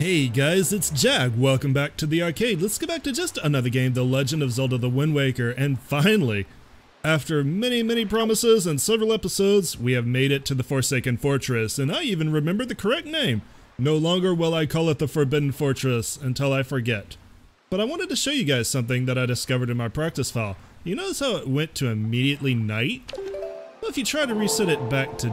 Hey guys, it's Jag. Welcome back to the arcade. Let's get back to just another game, The Legend of Zelda The Wind Waker. And finally, after many, many promises and several episodes, we have made it to the Forsaken Fortress. And I even remember the correct name. No longer will I call it the Forbidden Fortress until I forget. But I wanted to show you guys something that I discovered in my practice file. You notice how it went to immediately night? Well, if you try to reset it back to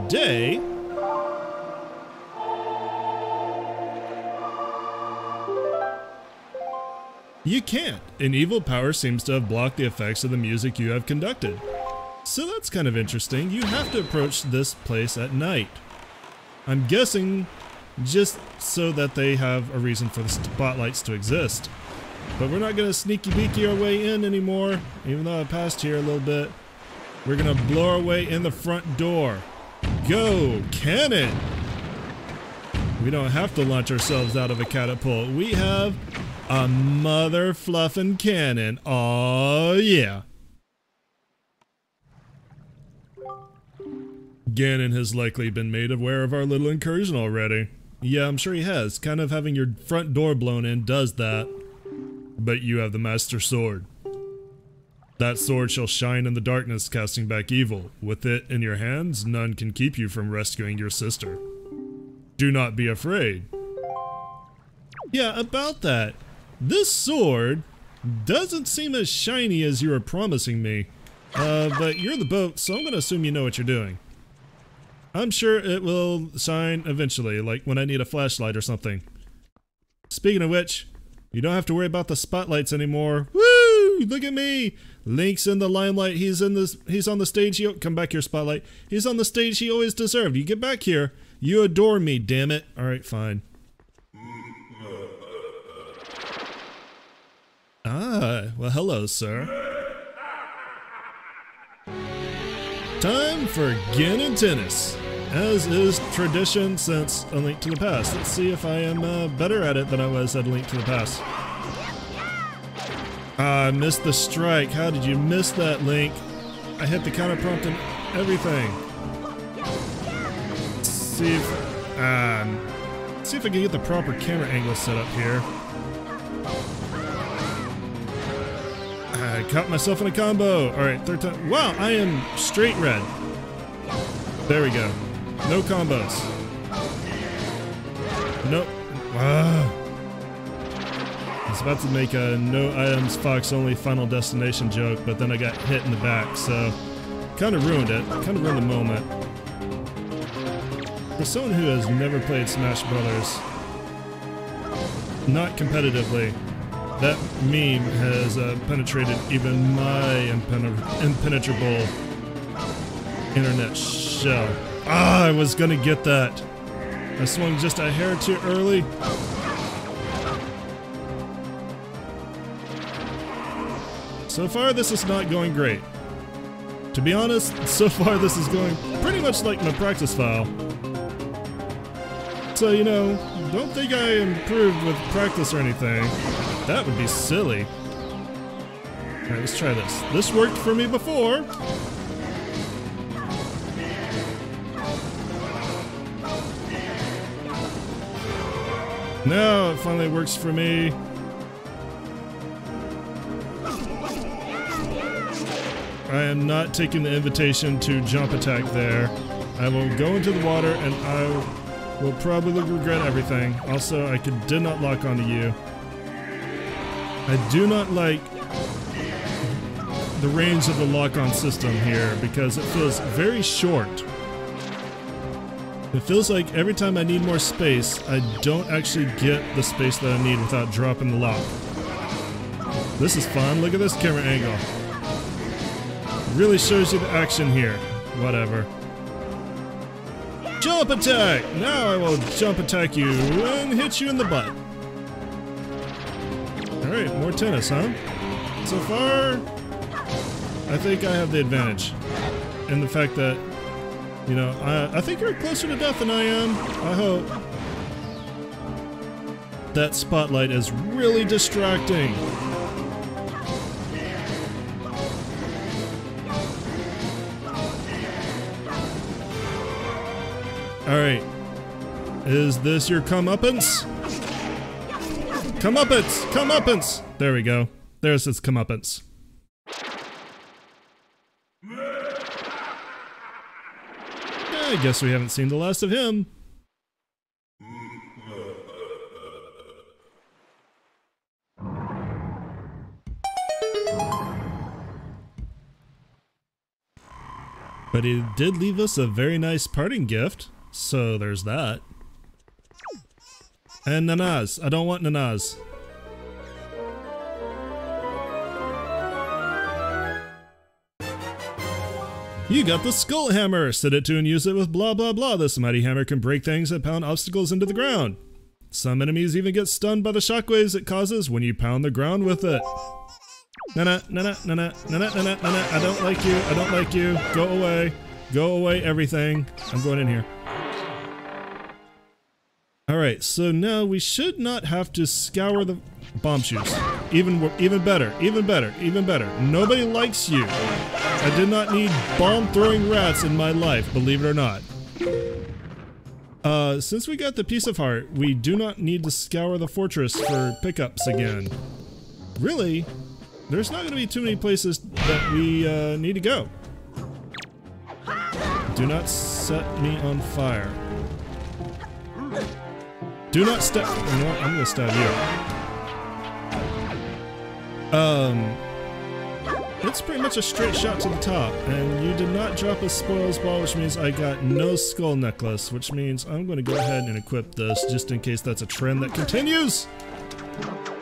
You can't. An evil power seems to have blocked the effects of the music you have conducted. So that's kind of interesting. You have to approach this place at night. I'm guessing just so that they have a reason for the spotlights to exist. But we're not going to sneaky beaky our way in anymore, even though I passed here a little bit. We're going to blow our way in the front door. Go, cannon! We don't have to launch ourselves out of a catapult. We have a mother fluffin' cannon. Oh yeah. Ganon has likely been made aware of our little incursion already. Yeah, I'm sure he has. Kind of having your front door blown in does that. But you have the Master Sword. That sword shall shine in the darkness, casting back evil. With it in your hands, none can keep you from rescuing your sister. Do not be afraid. Yeah, about that. This sword doesn't seem as shiny as you were promising me. Uh, but you're the boat, so I'm gonna assume you know what you're doing. I'm sure it will shine eventually, like when I need a flashlight or something. Speaking of which, you don't have to worry about the spotlights anymore. Woo! Look at me! Link's in the limelight. He's in this. He's on the stage. He come back here, spotlight. He's on the stage he always deserved. You get back here. You adore me, damn it. All right, fine. Ah, well, hello, sir. Time for Ganon Tennis, as is tradition since A Link to the Past. Let's see if I am uh, better at it than I was at A Link to the Past. I missed the strike. How did you miss that, Link? I hit the counter prompt and everything. Let's see if, um, see if I can get the proper camera angle set up here. I caught myself in a combo. All right, third time. Wow, I am straight red. There we go. No combos. Nope. Ah. I was about to make a no items Fox only final destination joke, but then I got hit in the back, so kind of ruined it. Kind of ruined the moment. For someone who has never played Smash Brothers, not competitively, that meme has uh, penetrated even my impenetrable internet shell. Ah, I was gonna get that. I swung just a hair too early. So far, this is not going great. To be honest, so far this is going pretty much like my practice file. So, you know, don't think I improved with practice or anything. That would be silly. Alright, let's try this. This worked for me before. Now it finally works for me. I am not taking the invitation to jump attack there. I will go into the water and I will probably regret everything. Also, I could, did not lock onto you. I do not like the range of the lock-on system here because it feels very short. It feels like every time I need more space, I don't actually get the space that I need without dropping the lock. This is fun. Look at this camera angle. Really shows you the action here. Whatever. Jump attack! Now I will jump attack you and hit you in the butt. Alright, more tennis, huh? So far, I think I have the advantage. And the fact that, you know, I, I think you're closer to death than I am. I hope. That spotlight is really distracting. Alright. Is this your comeuppance? Comeuppance! Comeuppance! There we go. There's his comeuppance. I guess we haven't seen the last of him. But he did leave us a very nice parting gift, so there's that. And nanas. I don't want nanas. You got the skull hammer! Set it to and use it with blah blah blah. This mighty hammer can break things and pound obstacles into the ground. Some enemies even get stunned by the shockwaves it causes when you pound the ground with it. Nana, nana, nana, nana, nana, nana, I don't like you, I don't like you. Go away. Go away, everything. I'm going in here. Alright, so now we should not have to scour the bombchutes. Even even better, even better, even better. Nobody likes you. I did not need bomb-throwing rats in my life, believe it or not. Uh, since we got the Piece of Heart, we do not need to scour the fortress for pickups again. Really, there's not going to be too many places that we uh, need to go. Do not set me on fire. Do not stab- you know what? I'm gonna stab you. Um, it's pretty much a straight shot to the top, and you did not drop a spoils ball, which means I got no skull necklace, which means I'm gonna go ahead and equip this, just in case that's a trend that continues!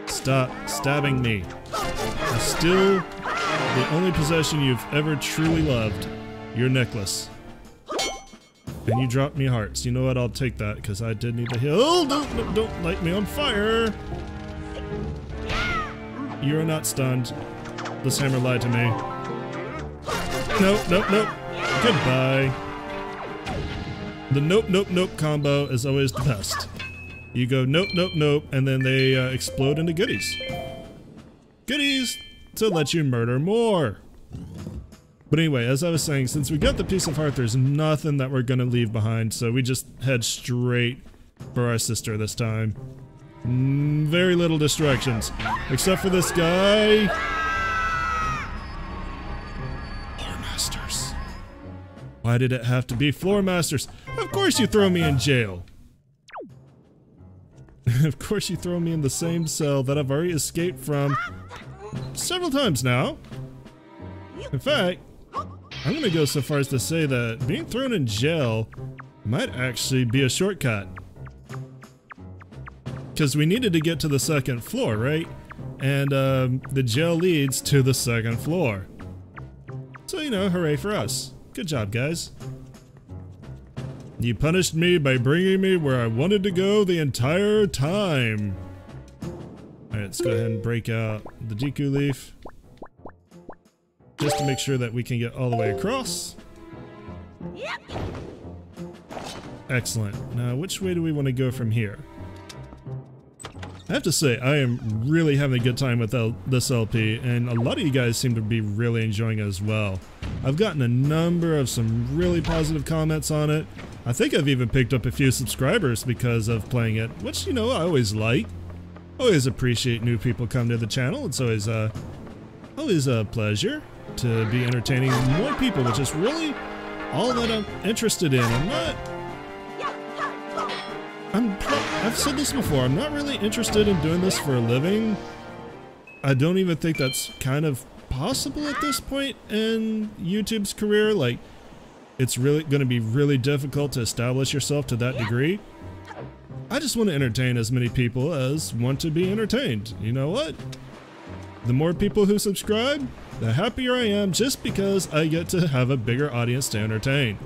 Stop stabbing me. I still the only possession you've ever truly loved. Your necklace. And you dropped me hearts. You know what? I'll take that because I did need the heal. Oh, don't, don't, don't light me on fire. You are not stunned. This hammer lied to me. Nope, nope, nope. Goodbye. The nope, nope, nope combo is always the best. You go nope, nope, nope, and then they uh, explode into goodies. Goodies to let you murder more. But anyway, as I was saying, since we got the piece of heart, there's nothing that we're gonna leave behind, so we just head straight for our sister this time. Mm, very little distractions, except for this guy. Floor masters. Why did it have to be floor masters? Of course you throw me in jail. of course you throw me in the same cell that I've already escaped from several times now. In fact, I'm gonna go so far as to say that being thrown in jail might actually be a shortcut. Because we needed to get to the second floor, right? And um, the jail leads to the second floor. So, you know, hooray for us. Good job, guys. You punished me by bringing me where I wanted to go the entire time. Alright, let's go ahead and break out the Deku leaf just to make sure that we can get all the way across. Excellent. Now, which way do we want to go from here? I have to say, I am really having a good time with L this LP, and a lot of you guys seem to be really enjoying it as well. I've gotten a number of some really positive comments on it. I think I've even picked up a few subscribers because of playing it, which, you know, I always like. Always appreciate new people come to the channel. It's always, uh, always a pleasure to be entertaining more people, which is really all that I'm interested in. I'm not... I'm I've said this before, I'm not really interested in doing this for a living. I don't even think that's kind of possible at this point in YouTube's career. Like, it's really going to be really difficult to establish yourself to that degree. I just want to entertain as many people as want to be entertained. You know what? The more people who subscribe, the happier I am just because I get to have a bigger audience to entertain.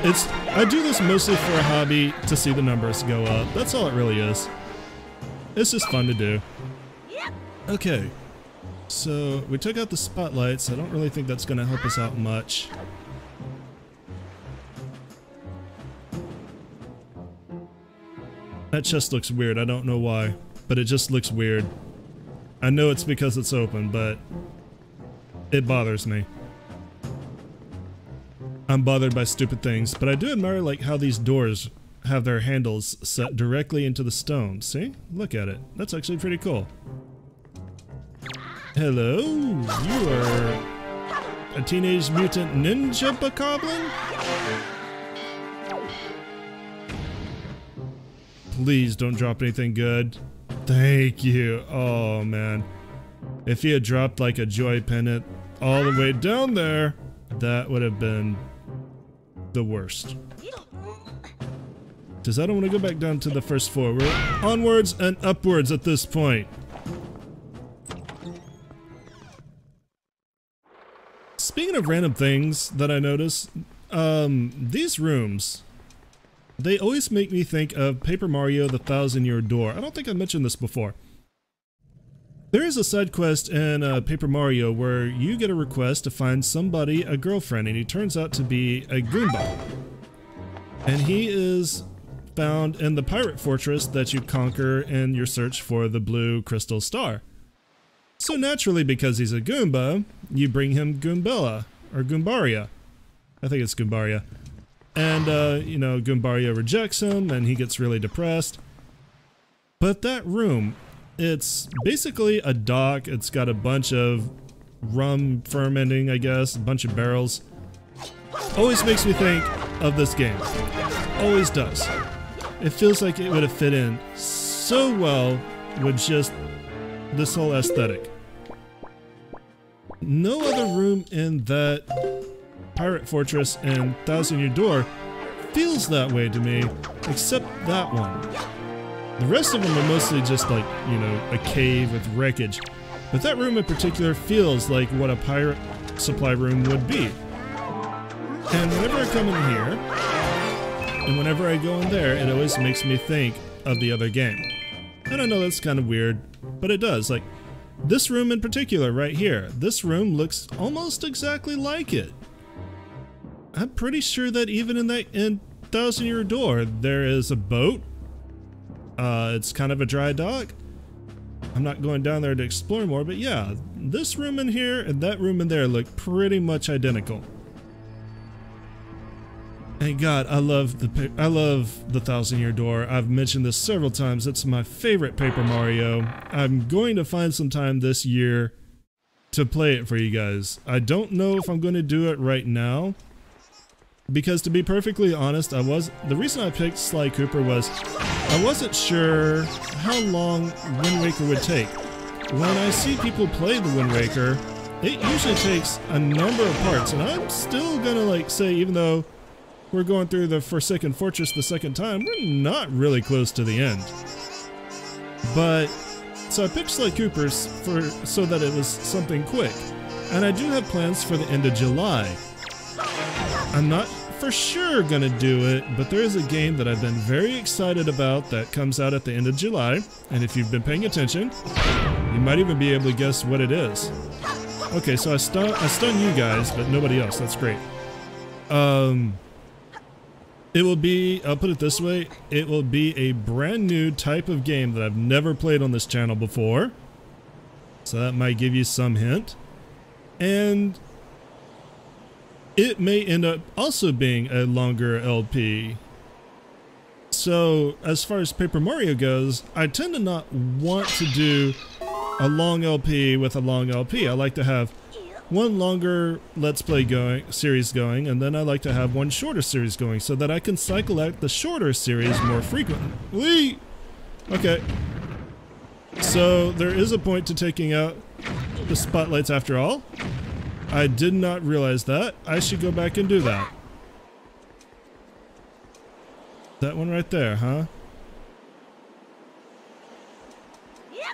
It's I do this mostly for a hobby to see the numbers go up. That's all it really is. It's just fun to do. Okay. So we took out the spotlights. I don't really think that's going to help us out much. That chest looks weird. I don't know why, but it just looks weird. I know it's because it's open, but it bothers me. I'm bothered by stupid things, but I do admire like how these doors have their handles set directly into the stone. See? Look at it. That's actually pretty cool. Hello? You are a teenage mutant ninja bokoblin? Please don't drop anything good. Thank you. Oh man. If he had dropped like a joy pennant all the way down there, that would have been the worst. Because I don't want to go back down to the first floor. We're onwards and upwards at this point. Speaking of random things that I notice, um, these rooms, they always make me think of Paper Mario The Thousand Year Door. I don't think I mentioned this before. There is a side quest in uh, Paper Mario where you get a request to find somebody a girlfriend, and he turns out to be a Goomba. And he is found in the pirate fortress that you conquer in your search for the blue crystal star. So naturally, because he's a Goomba, you bring him Goombella, or Goombaria. I think it's Goombaria. And, uh, you know, Goombaria rejects him, and he gets really depressed. But that room it's basically a dock. It's got a bunch of rum fermenting, I guess, a bunch of barrels. Always makes me think of this game. Always does. It feels like it would have fit in so well with just this whole aesthetic. No other room in that pirate fortress and Thousand Year Door feels that way to me, except that one. The rest of them are mostly just like, you know, a cave with wreckage. But that room in particular feels like what a pirate supply room would be. And whenever I come in here, and whenever I go in there, it always makes me think of the other game. And I know that's kind of weird, but it does. Like, this room in particular right here, this room looks almost exactly like it. I'm pretty sure that even in that in Thousand Year Door, there is a boat uh, it's kind of a dry dock. I'm not going down there to explore more, but yeah, this room in here and that room in there look pretty much identical. And God, I love the I love the Thousand Year Door. I've mentioned this several times. It's my favorite Paper Mario. I'm going to find some time this year to play it for you guys. I don't know if I'm going to do it right now because to be perfectly honest, I was the reason I picked Sly Cooper was I wasn't sure how long Wind Waker would take. When I see people play the Wind Waker, it usually takes a number of parts, and I'm still gonna like say, even though we're going through the Forsaken Fortress the second time, we're not really close to the end. But so I picked Sly Cooper's for so that it was something quick, and I do have plans for the end of July. I'm not for sure gonna do it, but there is a game that I've been very excited about that comes out at the end of July, and if you've been paying attention, you might even be able to guess what it is. Okay, so I stun I stun you guys, but nobody else. That's great. Um, it will be, I'll put it this way, it will be a brand new type of game that I've never played on this channel before. So that might give you some hint. And it may end up also being a longer LP. So, as far as Paper Mario goes, I tend to not want to do a long LP with a long LP. I like to have one longer Let's Play going series going, and then I like to have one shorter series going so that I can cycle out the shorter series more frequently. Okay. So, there is a point to taking out the spotlights after all. I did not realize that. I should go back and do that. That one right there, huh?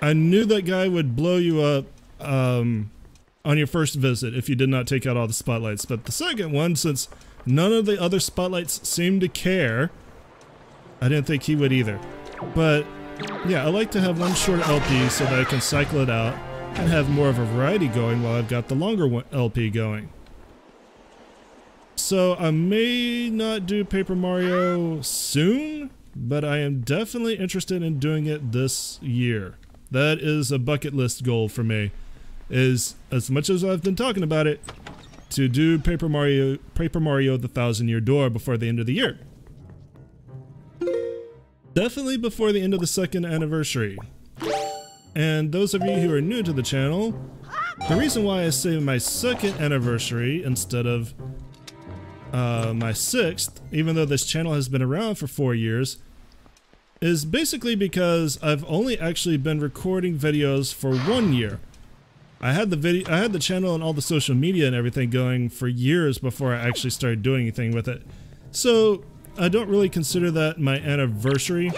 I knew that guy would blow you up um, on your first visit if you did not take out all the spotlights. But the second one, since none of the other spotlights seemed to care, I didn't think he would either. But yeah, I like to have one short LP so that I can cycle it out and have more of a variety going while I've got the longer one LP going. So I may not do Paper Mario soon, but I am definitely interested in doing it this year. That is a bucket list goal for me. Is as much as I've been talking about it, to do Paper Mario Paper Mario the Thousand Year Door before the end of the year. Definitely before the end of the second anniversary. And those of you who are new to the channel, the reason why I say my second anniversary instead of uh, my sixth, even though this channel has been around for four years, is basically because I've only actually been recording videos for one year. I had the video, I had the channel and all the social media and everything going for years before I actually started doing anything with it. So I don't really consider that my anniversary.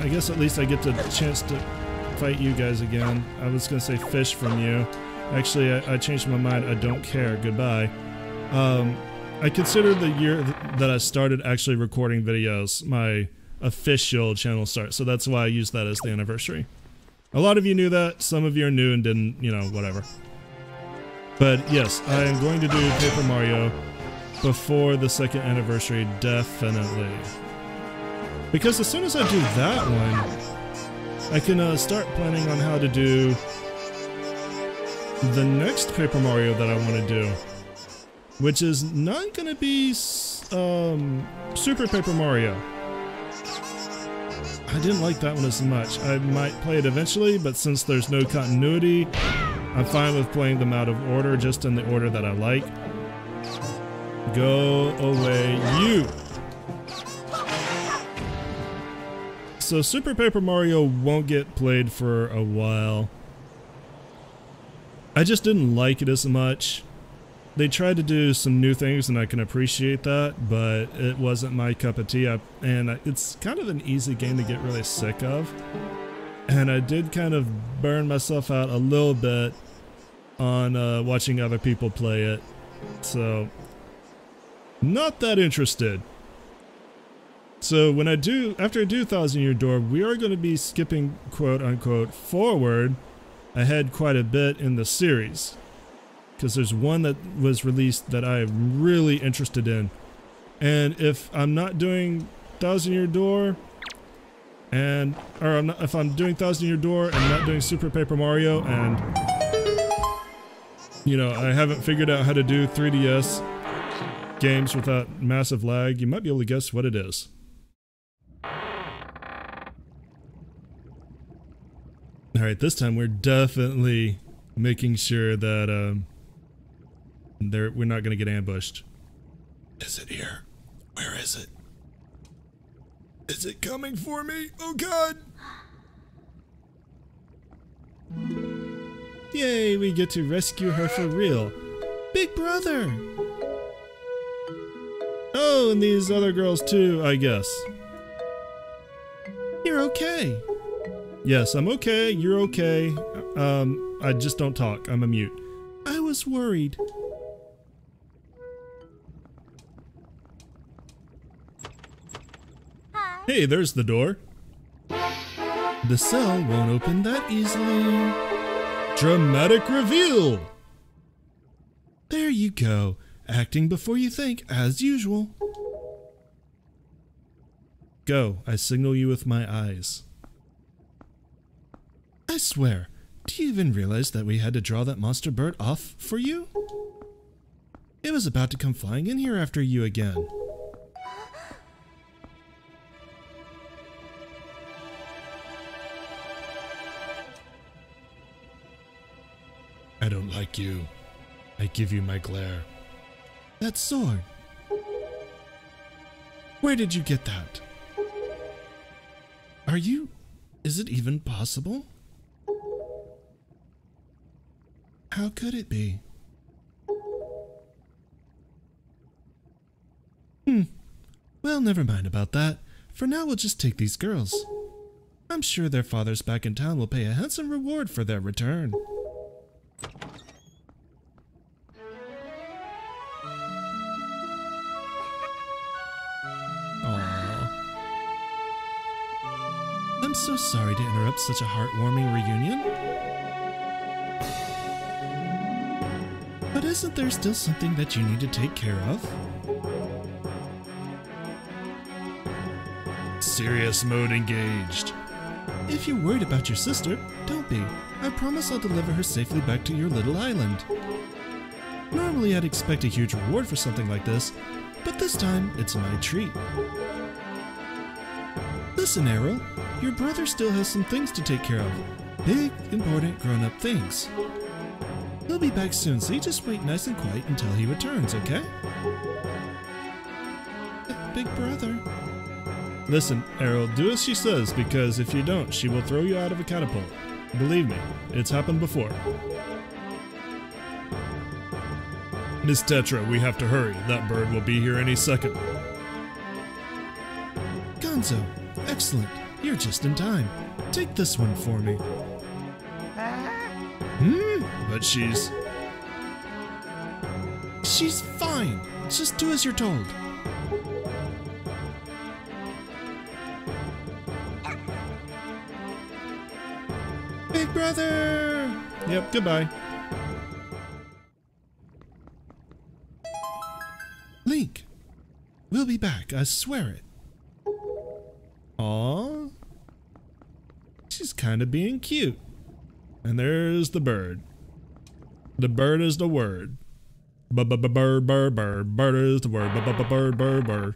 I guess at least I get the chance to fight you guys again. I was gonna say fish from you. Actually, I, I changed my mind. I don't care. Goodbye. Um, I consider the year that I started actually recording videos my official channel start. So that's why I use that as the anniversary. A lot of you knew that, some of you are new and didn't, you know, whatever. But yes, I am going to do Paper Mario before the second anniversary, definitely. Because as soon as I do that one, I can uh, start planning on how to do the next Paper Mario that I want to do. Which is not going to be um, Super Paper Mario. I didn't like that one as much. I might play it eventually, but since there's no continuity, I'm fine with playing them out of order, just in the order that I like. Go away, you! So Super Paper Mario won't get played for a while. I just didn't like it as much they tried to do some new things and I can appreciate that, but it wasn't my cup of tea. I, and it's kind of an easy game to get really sick of. And I did kind of burn myself out a little bit on uh, watching other people play it. So, not that interested. So when I do, after I do Thousand Year Door, we are going to be skipping quote unquote forward ahead quite a bit in the series because there's one that was released that I'm really interested in. And if I'm not doing Thousand Year Door, and or I'm not, if I'm doing Thousand Year Door and not doing Super Paper Mario, and you know I haven't figured out how to do 3DS games without massive lag, you might be able to guess what it is. Alright, this time we're definitely making sure that um, there, we're not going to get ambushed. Is it here? Where is it? Is it coming for me? Oh god! Yay, we get to rescue her for real. Big brother! Oh, and these other girls too, I guess. You're okay. Yes, I'm okay. You're okay. Um, I just don't talk. I'm a mute. I was worried. Hi. Hey, there's the door. The cell won't open that easily. Dramatic reveal! There you go. Acting before you think, as usual. Go, I signal you with my eyes. I swear, do you even realize that we had to draw that monster bird off for you? It was about to come flying in here after you again. I don't like you. I give you my glare. That sword. Where did you get that? Are you... Is it even possible? How could it be? Hmm. Well, never mind about that. For now, we'll just take these girls. I'm sure their fathers back in town will pay a handsome reward for their return. I'm so sorry to interrupt such a heartwarming reunion. Isn't there still something that you need to take care of? Serious mode engaged. If you're worried about your sister, don't be. I promise I'll deliver her safely back to your little island. Normally I'd expect a huge reward for something like this, but this time it's my treat. Listen, Aryll, your brother still has some things to take care of. Big, important grown up things. He'll be back soon, so you just wait nice and quiet until he returns, okay? Big brother. Listen, Aryll, do as she says, because if you don't, she will throw you out of a catapult. Believe me, it's happened before. Miss Tetra, we have to hurry. That bird will be here any second. Gonzo, excellent. You're just in time. Take this one for me. But she's... She's fine. Just do as you're told. Big brother! Yep, goodbye. Link, we'll be back, I swear it. Aww. She's kind of being cute. And there's the bird. The bird is the word. Bird, bird, bird, bird is the word. Bird, bird, bird.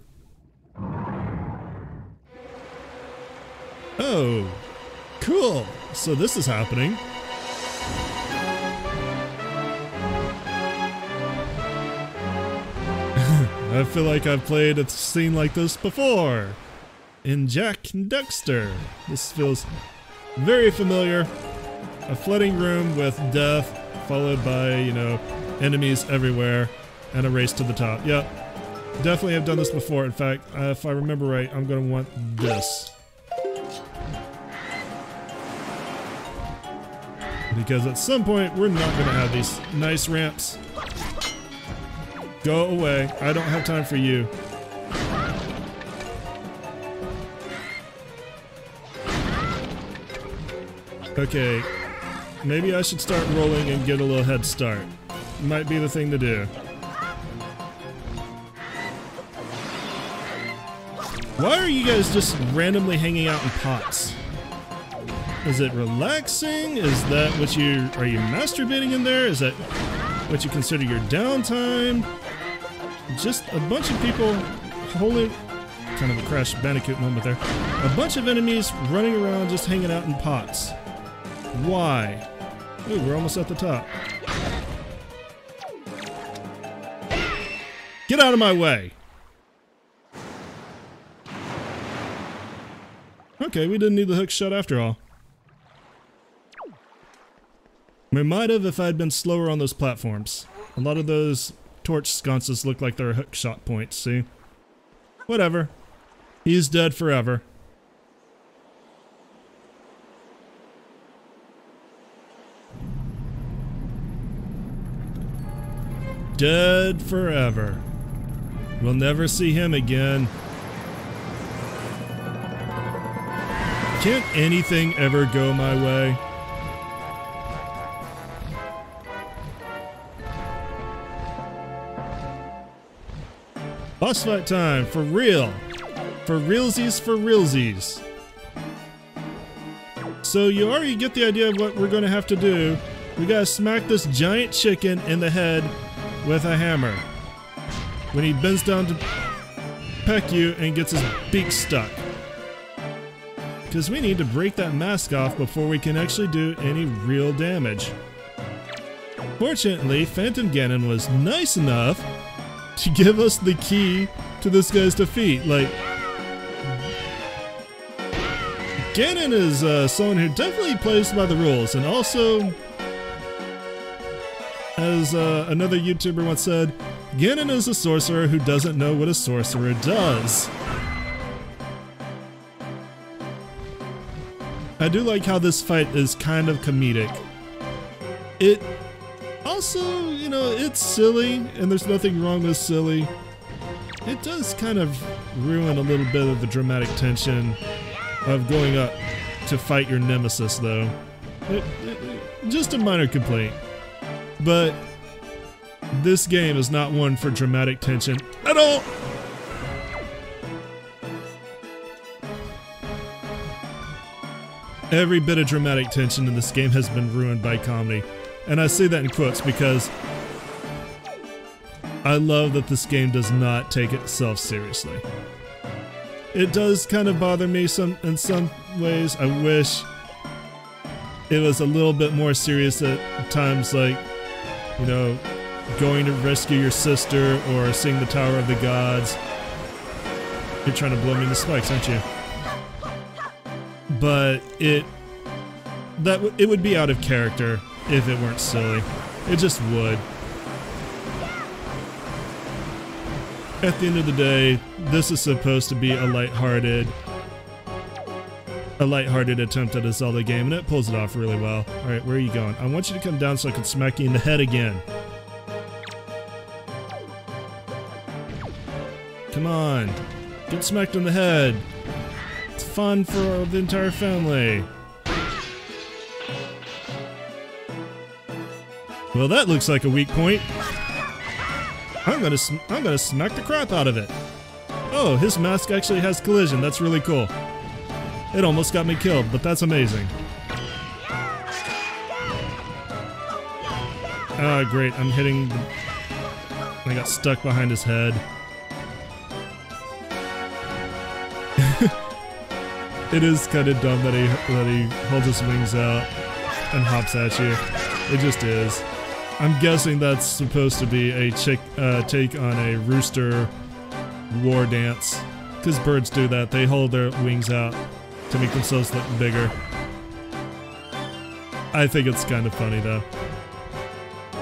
Oh, cool. So this is happening. I feel like I've played a scene like this before. In Jak and Daxter. This feels very familiar. A flooding room with death, followed by, you know, enemies everywhere, and a race to the top. Yep. Definitely have done this before. In fact, uh, if I remember right, I'm going to want this. Because at some point, we're not going to have these nice ramps. Go away. I don't have time for you. Okay, maybe I should start rolling and get a little head start. Might be the thing to do. Why are you guys just randomly hanging out in pots? Is it relaxing? Is that what you are you masturbating in there? Is that what you consider your downtime? Just a bunch of people holding kind of a Crash Bandicoot moment there. A bunch of enemies running around just hanging out in pots. Why? Ooh, we're almost at the top. Get out of my way! Okay, we didn't need the hook shot after all. We might have if I'd been slower on those platforms. A lot of those torch sconces look like they're hook shot points, see? Whatever. He's dead forever. Dead forever. We'll never see him again. Can't anything ever go my way? Boss fight time, for real. For realsies, for realsies. So you already get the idea of what we're gonna have to do. We gotta smack this giant chicken in the head with a hammer. When he bends down to peck you and gets his beak stuck. Because we need to break that mask off before we can actually do any real damage. Fortunately, Phantom Ganon was nice enough to give us the key to this guy's defeat. Like, Ganon is uh, someone who definitely plays by the rules, and also, as uh, another YouTuber once said, Ganon is a sorcerer who doesn't know what a sorcerer does. I do like how this fight is kind of comedic. It also, you know, it's silly, and there's nothing wrong with silly. It does kind of ruin a little bit of the dramatic tension of going up to fight your nemesis, though. It, it, just a minor complaint. But this game is not one for dramatic tension at all. Every bit of dramatic tension in this game has been ruined by comedy. And I say that in quotes because I love that this game does not take itself seriously. it does kind of bother me some in some ways. I wish it was a little bit more serious at times, like you know, going to rescue your sister or seeing the Tower of the Gods. You're trying to blow me in the spikes, aren't you? But it that it would be out of character if it weren't silly. It just would. At the end of the day, this is supposed to be a light-hearted a light-hearted attempt at a Zelda game, and it pulls it off really well. Alright, where are you going? I want you to come down so I can smack you in the head again. Come on. Get smacked in the head. It's fun for the entire family. Well, that looks like a weak point. I'm gonna I'm gonna smack the crap out of it. Oh, his mask actually has collision. That's really cool. It almost got me killed, but that's amazing. Ah, great. I'm hitting... The... I got stuck behind his head. it is kind of dumb that he, that he holds his wings out and hops at you. It just is. I'm guessing that's supposed to be a chick, uh, take on a rooster war dance. Because birds do that. They hold their wings out to make themselves look bigger. I think it's kind of funny though.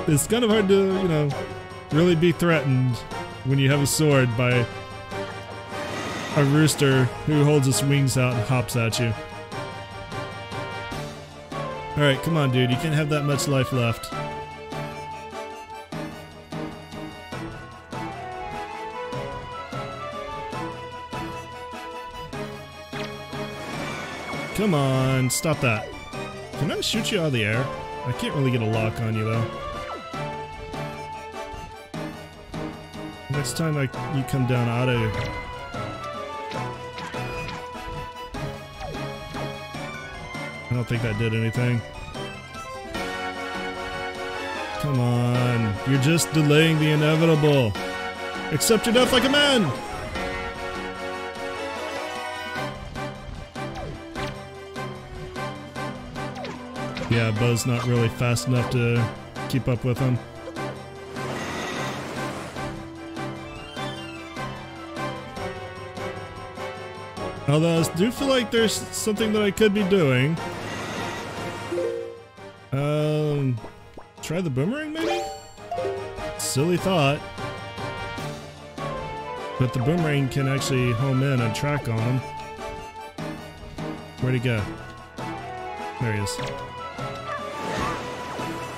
It's kind of hard to, you know, really be threatened when you have a sword by a rooster who holds his wings out and hops at you. Alright, come on dude, you can't have that much life left. Come on, stop that. Can I shoot you out of the air? I can't really get a lock on you though. Next time I, you come down out of... here. I don't think that did anything. Come on, you're just delaying the inevitable. Accept your death like a man! Yeah, Buzz not really fast enough to keep up with him. Although I do feel like there's something that I could be doing. Um, try the boomerang maybe? Silly thought. But the boomerang can actually home in and track on him. Where'd he go? There he is.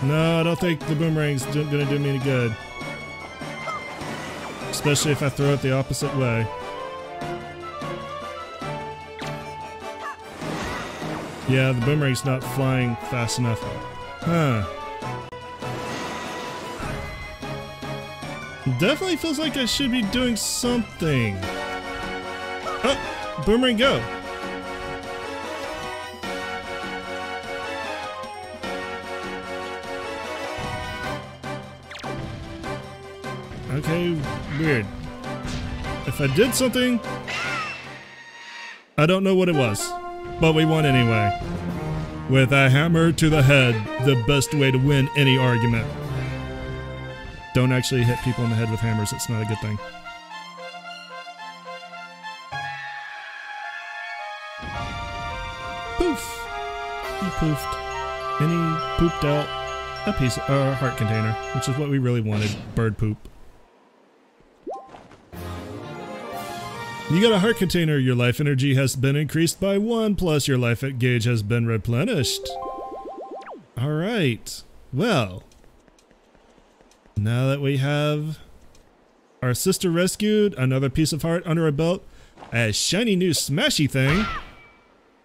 No, I don't think the boomerang's gonna do me any good. Especially if I throw it the opposite way. Yeah, the boomerang's not flying fast enough. Huh. Definitely feels like I should be doing something. Oh, boomerang go. Okay, weird. If I did something, I don't know what it was, but we won anyway. With a hammer to the head, the best way to win any argument. Don't actually hit people in the head with hammers, it's not a good thing. Poof! He poofed. And he pooped out a piece, a uh, heart container, which is what we really wanted, bird poop. You got a heart container, your life energy has been increased by one, plus your life gauge has been replenished. Alright, well, now that we have our sister rescued, another piece of heart under our belt, a shiny new smashy thing,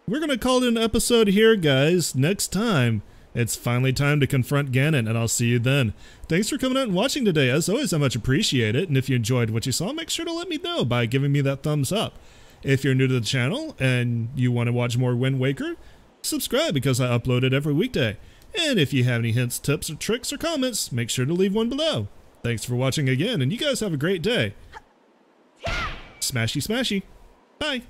we're gonna call it an episode here, guys. Next time, it's finally time to confront Ganon, and I'll see you then. Thanks for coming out and watching today. As always, I much appreciate it, and if you enjoyed what you saw, make sure to let me know by giving me that thumbs up. If you're new to the channel and you want to watch more Wind Waker, subscribe because I upload it every weekday. And if you have any hints, tips, or tricks, or comments, make sure to leave one below. Thanks for watching again, and you guys have a great day. Smashy smashy. Bye.